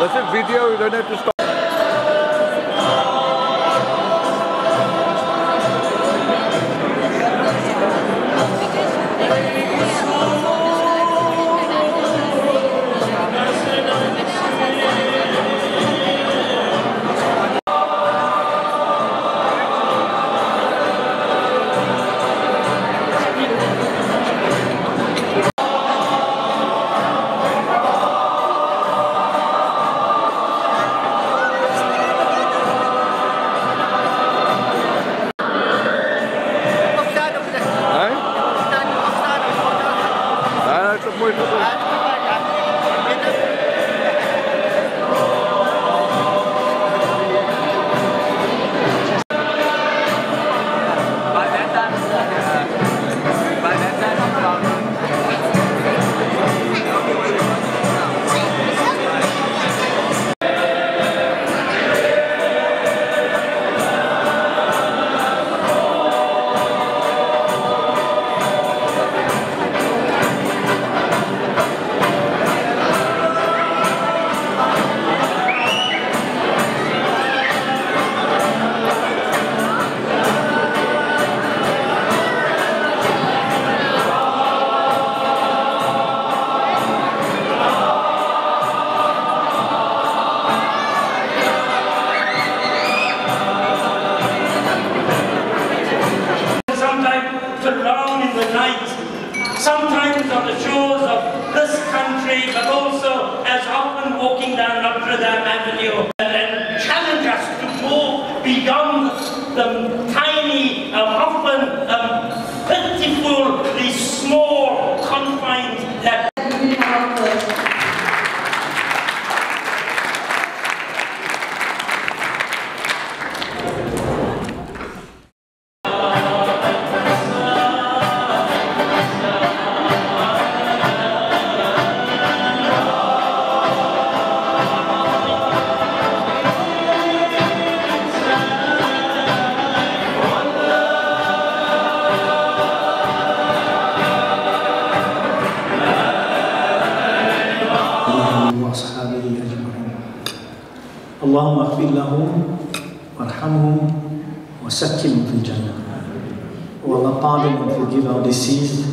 That's a video, you don't have to stop. But also as often walking down Notre Dame Avenue and, and challenge us to move beyond المسلمين اجمعين اللهم اغفر له وارحمه وسكنه في الجنة. ولا طالب فقير أو ديسيز